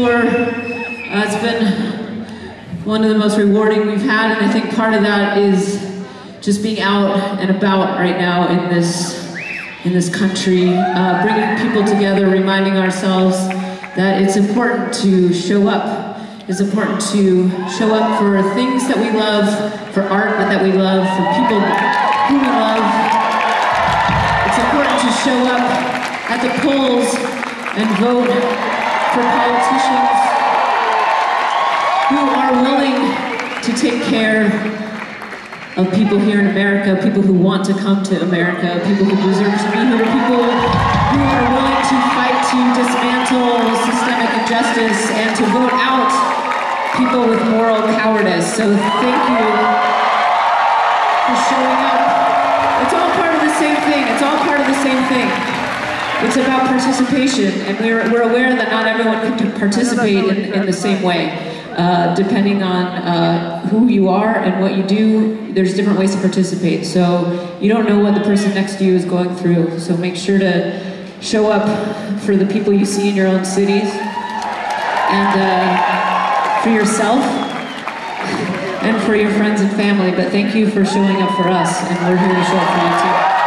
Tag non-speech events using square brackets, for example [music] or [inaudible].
tour. It's been one of the most rewarding we've had, and I think part of that is just being out and about right now in this in this country, uh, bringing people together, reminding ourselves that it's important to show up. It's important to show up for things that we love, for art that we love, for people who we love. It's important to show up at the polls and vote for politicians who are willing to take care of people here in America, people who want to come to America, people who deserve to be here, people who are willing to fight to dismantle systemic injustice and to vote out people with moral cowardice. So thank you for showing up. It's all part of the same thing. It's all part of the same. It's about participation, and we're, we're aware that not everyone can participate in, in the same way. Uh, depending on uh, who you are and what you do, there's different ways to participate. So you don't know what the person next to you is going through. So make sure to show up for the people you see in your own cities and uh, for yourself [laughs] and for your friends and family. But thank you for showing up for us, and we're here to show up for you too.